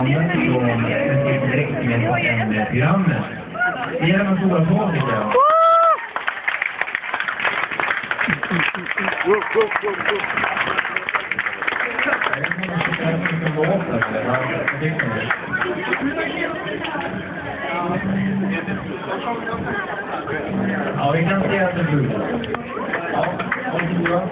Annan doğumlu erkeklere gitmeye başlandı. Bir an mı? Diğer nasıl da bu olacak? Dur, dur, dur, dur. Ahorita se hace duro. Ahorita se hace duro.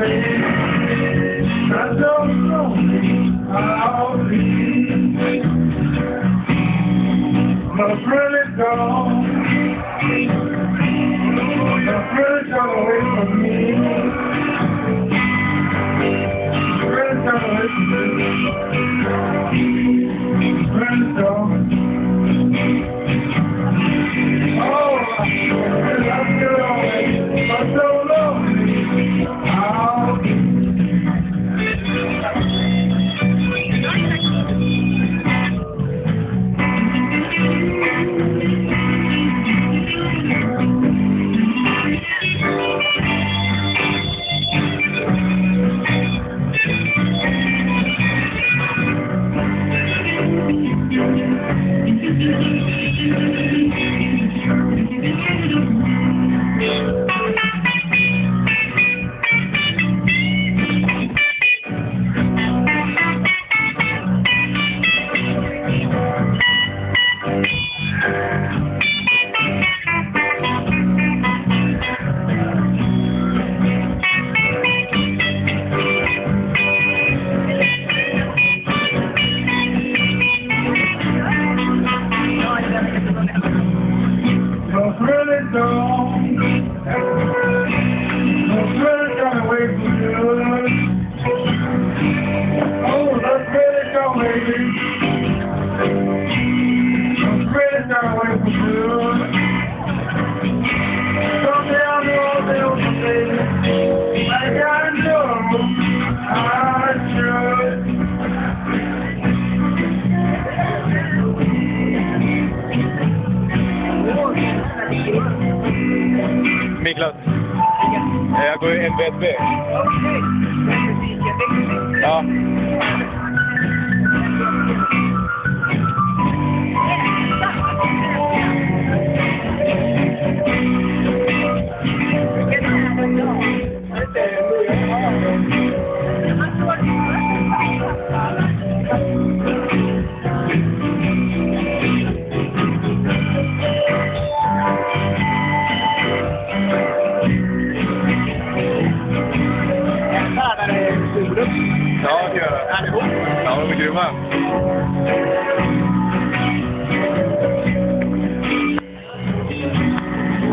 Let's really go. Let's really got away from me. Jag går i Grymma.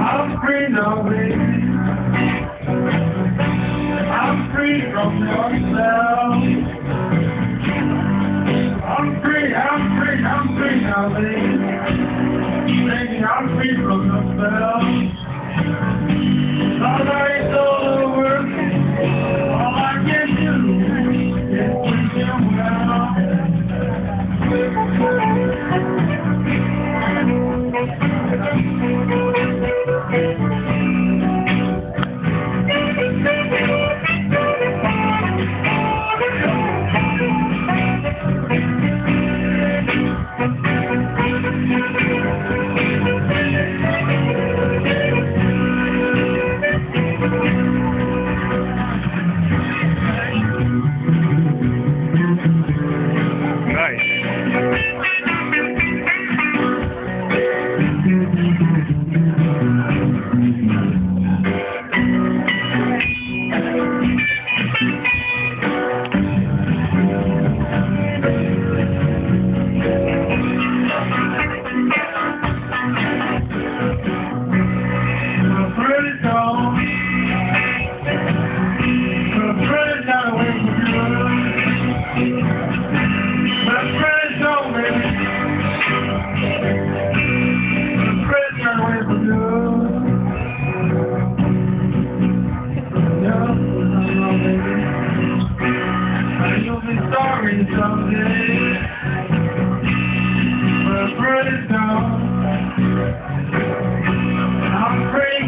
I'm free now, baby. I'm free from yourself. I'm free, I'm free, I'm free now, baby. Baby, I'm free from the Nice.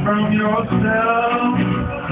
from yourself.